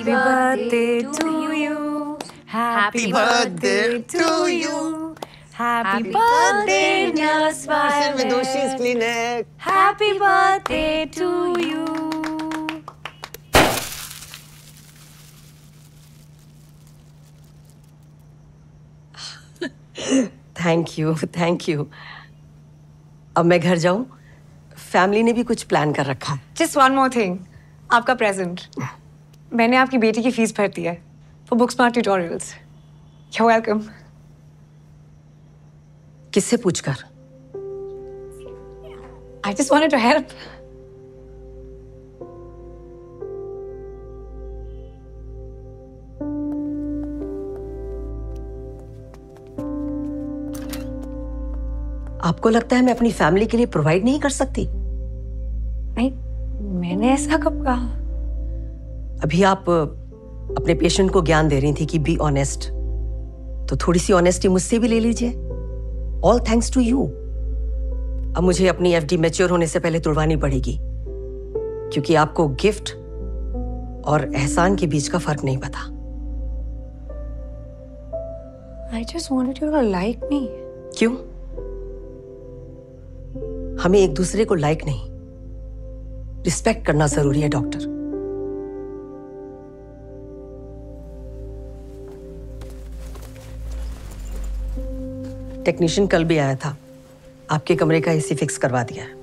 Happy birthday to you. Happy birthday to you. Happy birthday, Nurse Vidushi's Violet. clinic. Happy birthday to you. Thank you thank you अब मैं घर जाऊँ family ने भी कुछ plan कर रखा है Just one more thing. आपका प्रेजेंट मैंने आपकी बेटी की फ़ीस भर दी है for book smart tutorials. You welcome किससे पूछकर? I just wanted to help आपको लगता है मैं अपनी फैमिली के लिए प्रोवाइड नहीं कर सकती? नहीं मैंने ऐसा कब कहा? अभी आप अपने पेशेंट को ज्ञान दे रही थी कि बी ऑनेस्ट तो थोड़ी सी ऑनेस्टी मुझसे भी ले लीजिए। ऑल थैंक्स टू यू अब मुझे अपनी एफ़ डी मेच्योर होने से पहले तुड़वानी पड़ेगी। क्योंकि आपको गिफ्ट और एहसान के बीच का फ़र्क नहीं पता। I just wanted you to like me क्यों? हमें एक दूसरे को लाइक नहीं। रिस्पेक्ट करना ज़रूरी है डॉक्टर टेक्नीशियन कल भी आया था। आपके कमरे का एसी फिक्स करवा दिया है।